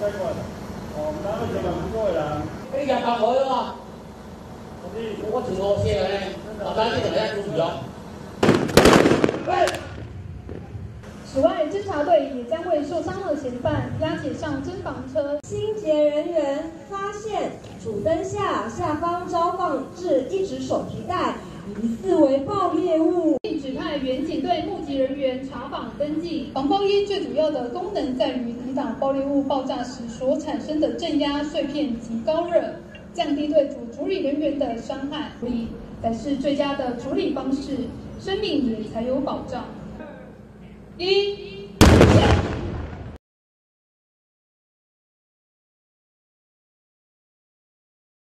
哦，唔单止咁多人，你入白海啊嘛，我挺好些嘅咧，我单止同你一组咗。此外，侦查队也将为受伤的嫌犯押解上侦防车。清洁人员发现主灯下下方招放置一只手提袋，疑似为爆裂物，并指派远警队目击人员查访登记。防爆衣最主要的功能在于抵挡爆裂物爆炸时所产生的镇压碎片及高热，降低对主处理人员的伤害。力才是最佳的处理方式，生命也才有保障。一。